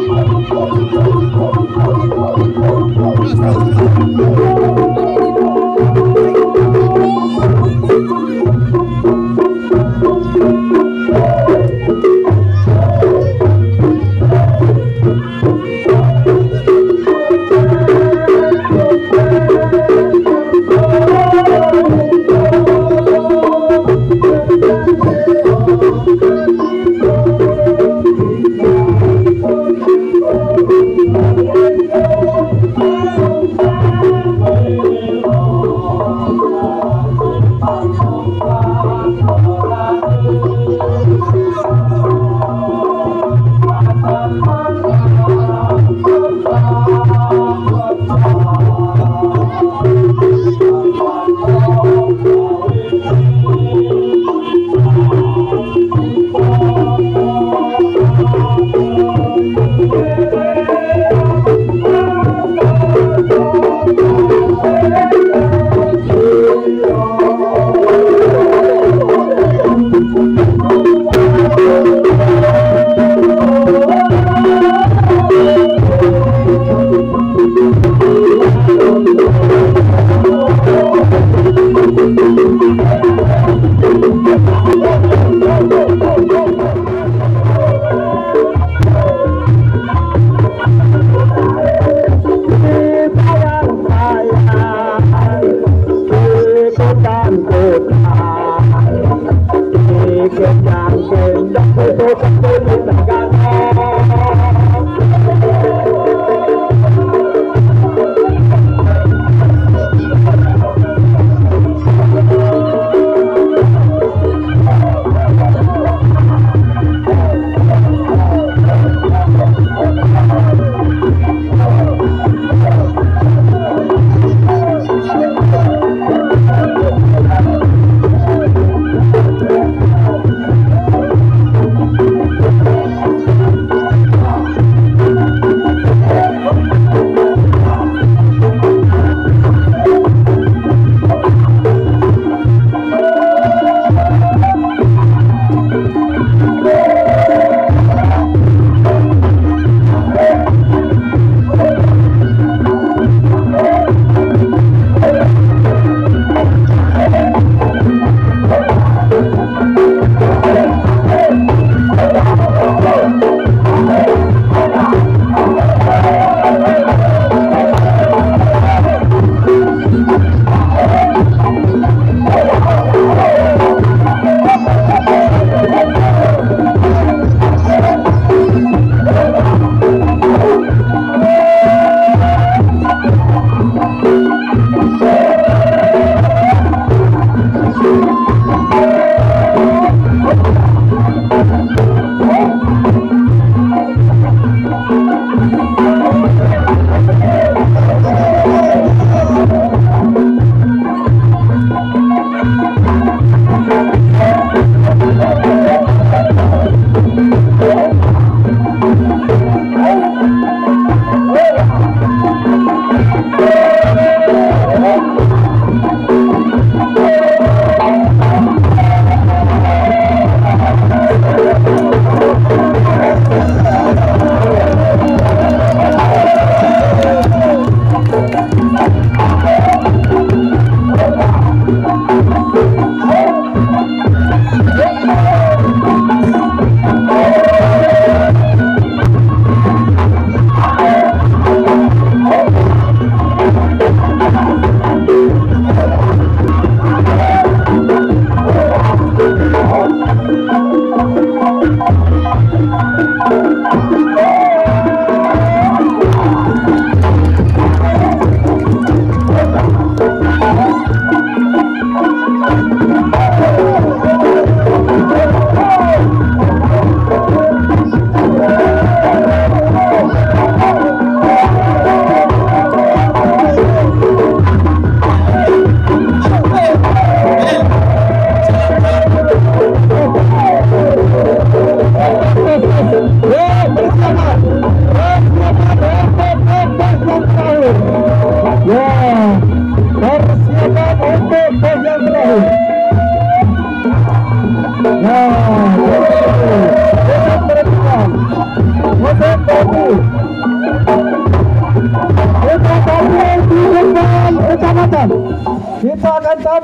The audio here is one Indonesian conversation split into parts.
Thank you. Vamos.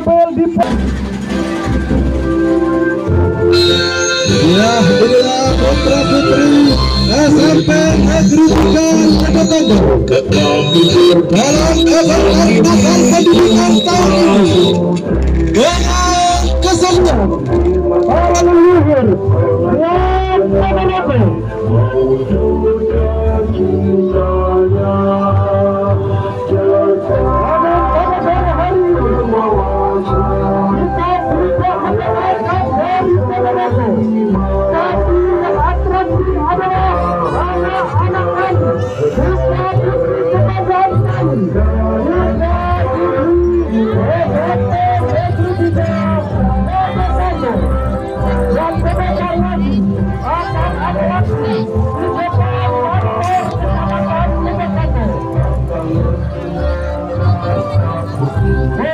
Tampil di Ya, inilah putra putri. SMP Negeri 3 Kebotogo dalam evaluasi pendidikan tahun ini dengan kesenian para leluhur yang menemukan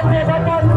gente va